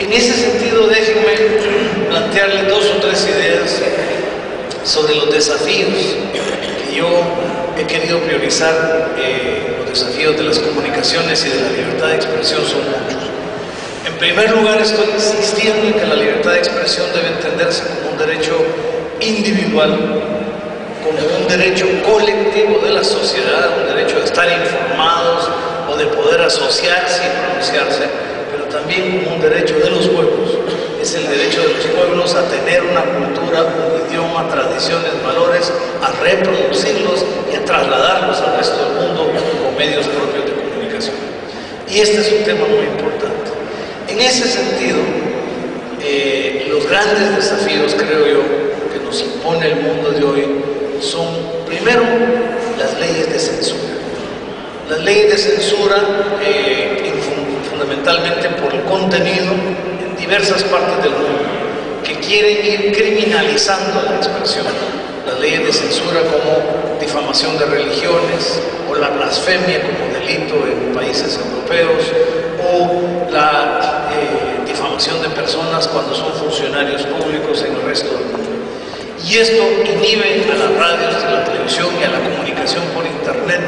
En ese sentido, déjenme plantearle dos o tres ideas sobre los desafíos que yo he querido priorizar. Eh, los desafíos de las comunicaciones y de la libertad de expresión son muchos. En primer lugar, estoy insistiendo en que la libertad de expresión debe entenderse como un derecho individual, como un derecho colectivo de la sociedad, un derecho de estar informados o de poder asociarse y pronunciarse, un derecho de los pueblos. Es el derecho de los pueblos a tener una cultura, un idioma, tradiciones, valores, a reproducirlos y a trasladarlos al resto del mundo con medios propios de comunicación. Y este es un tema muy importante. En ese sentido, eh, los grandes desafíos, creo yo, que nos impone el mundo de hoy son, primero, las leyes de censura. Las leyes de censura, eh, fundamentalmente por el contenido, en diversas partes del mundo, que quieren ir criminalizando la expresión. Las leyes de censura como difamación de religiones o la blasfemia como delito en países europeos o la eh, difamación de personas cuando son funcionarios públicos en el resto del mundo. Y esto inhibe a las radios, a la televisión y a la comunicación por Internet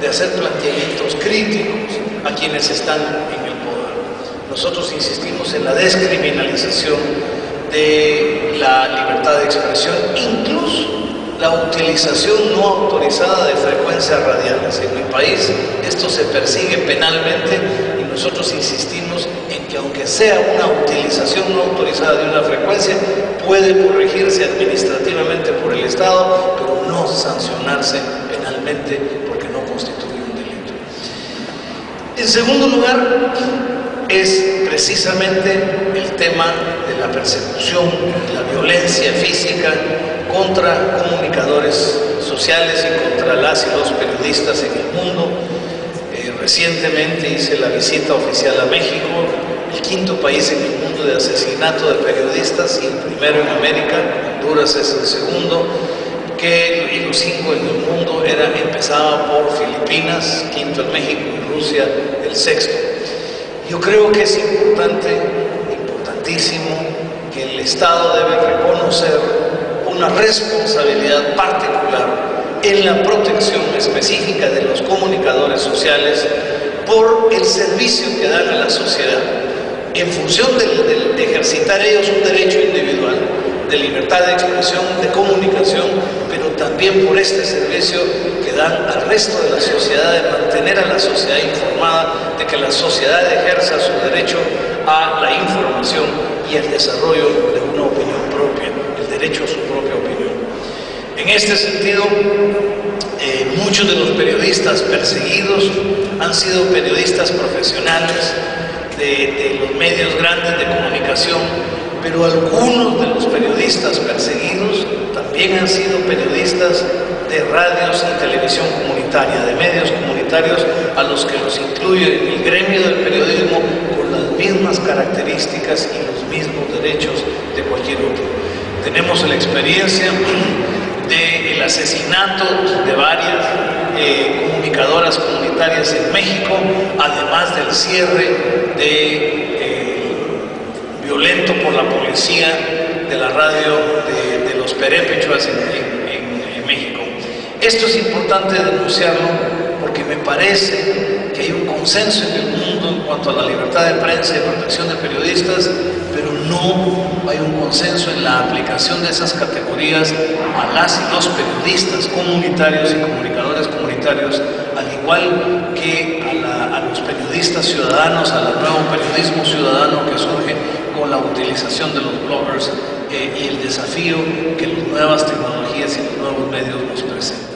de hacer planteamientos críticos a quienes están en. Nosotros insistimos en la descriminalización de la libertad de expresión, incluso la utilización no autorizada de frecuencias radiales. En mi país esto se persigue penalmente y nosotros insistimos en que aunque sea una utilización no autorizada de una frecuencia, puede corregirse administrativamente por el Estado, pero no sancionarse penalmente porque no constituye un delito. En segundo lugar, es precisamente el tema de la persecución, la violencia física contra comunicadores sociales y contra las y los periodistas en el mundo. Eh, recientemente hice la visita oficial a México, el quinto país en el mundo de asesinato de periodistas y el primero en América, Honduras es el segundo, que y los cinco en el mundo era, empezaba por Filipinas, quinto en México y Rusia el sexto. Yo creo que es importante, importantísimo, que el Estado debe reconocer una responsabilidad particular en la protección específica de los comunicadores sociales por el servicio que dan a la sociedad en función de, ejercitar ellos un derecho individual de libertad de expresión, de comunicación, pero también por este servicio que dan al resto de la sociedad, de mantener a la sociedad informada, de que la sociedad ejerza su derecho a la información y el desarrollo de una opinión propia, el derecho a su propia opinión. En este sentido, eh, muchos de los periodistas perseguidos han sido periodistas profesionales de, de los medios grandes de comunicación, pero algunos de los periodistas perseguidos también han sido periodistas de radios y televisión comunitaria, de medios comunitarios a los que los incluye el gremio del periodismo con las mismas características y los mismos derechos de cualquier otro. Tenemos la experiencia del asesinato de varias eh, comunicadoras comunitarias en México, además del cierre de eh, violento por la policía de la radio de, de los Perépechuas en, México. Esto es importante denunciarlo porque me parece que hay un consenso en el mundo en cuanto a la libertad de prensa y protección de periodistas, pero no hay un consenso en la aplicación de esas categorías a las y los periodistas comunitarios y comunicadores comunitarios, al igual que a, a los periodistas ciudadanos, al nuevo periodismo ciudadano que surge con la utilización de los bloggers y el desafío que las nuevas tecnologías y los nuevos medios nos presentan.